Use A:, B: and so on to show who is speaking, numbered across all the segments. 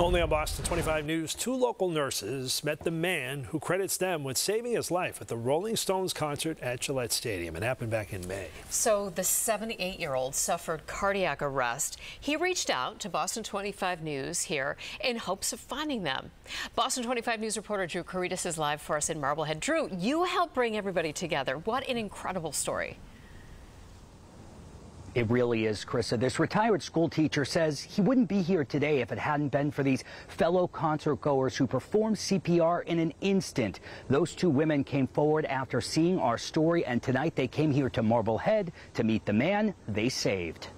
A: Only on Boston 25 News, two local nurses met the man who credits them with saving his life at the Rolling Stones concert at Gillette Stadium. It happened back in May.
B: So the 78-year-old suffered cardiac arrest. He reached out to Boston 25 News here in hopes of finding them. Boston 25 News reporter Drew Karedes is live for us in Marblehead. Drew, you helped bring everybody together. What an incredible story.
C: It really is, Krista. This retired school teacher says he wouldn't be here today if it hadn't been for these fellow concert goers who performed CPR in an instant. Those two women came forward after seeing our story, and tonight they came here to Marblehead to meet the man they saved.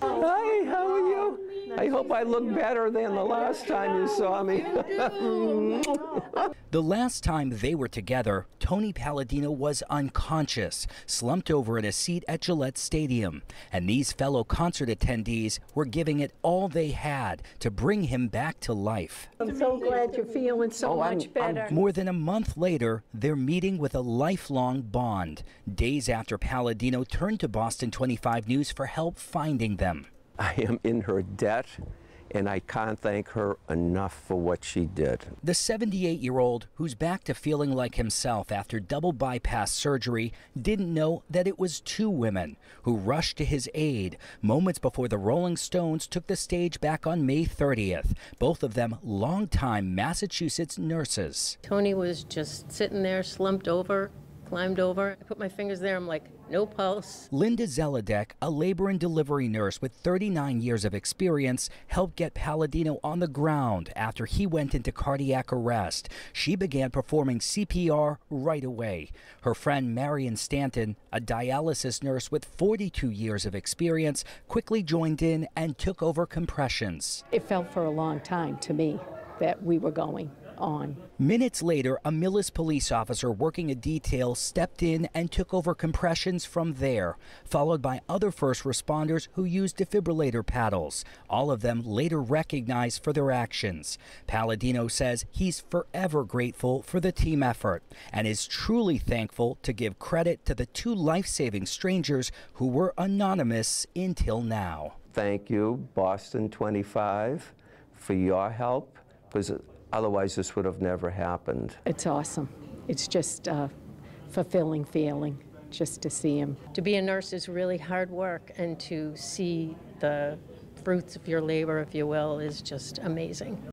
D: Hi, how are you? I hope I look better than the last time you saw me.
C: the last time they were together, Tony Palladino was unconscious, slumped over in a seat at Gillette Stadium. And these fellow concert attendees were giving it all they had to bring him back to life.
E: I'm so glad you're feeling so oh, much I'm, better.
C: I'm... More than a month later, they're meeting with a lifelong bond. Days after Palladino turned to Boston 25 News for help finding them.
D: I am in her debt and I can't thank her enough for what she did.
C: The 78 year old, who's back to feeling like himself after double bypass surgery, didn't know that it was two women who rushed to his aid moments before the Rolling Stones took the stage back on May 30th. Both of them longtime Massachusetts nurses.
E: Tony was just sitting there, slumped over, climbed over. I put my fingers there. I'm like, no pulse.
C: Linda Zeladek, a labor and delivery nurse with 39 years of experience, helped get Palladino on the ground after he went into cardiac arrest. She began performing CPR right away. Her friend Marion Stanton, a dialysis nurse with 42 years of experience, quickly joined in and took over compressions.
E: It felt for a long time to me that we were going on.
C: Minutes later, a Millis police officer working a detail stepped in and took over compressions from there, followed by other first responders who used defibrillator paddles, all of them later recognized for their actions. Palladino says he's forever grateful for the team effort and is truly thankful to give credit to the two life saving strangers who were anonymous until now.
D: Thank you, Boston 25, for your help because Otherwise, this would have never happened.
E: It's awesome. It's just a fulfilling feeling just to see him. To be a nurse is really hard work, and to see the fruits of your labor, if you will, is just amazing.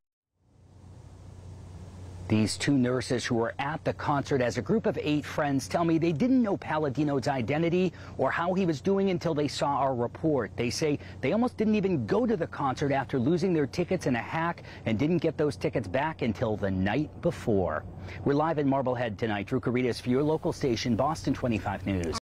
C: These two nurses who were at the concert as a group of eight friends tell me they didn't know Palladino's identity or how he was doing until they saw our report. They say they almost didn't even go to the concert after losing their tickets in a hack and didn't get those tickets back until the night before. We're live in Marblehead tonight. Drew Karedes for your local station, Boston 25 News.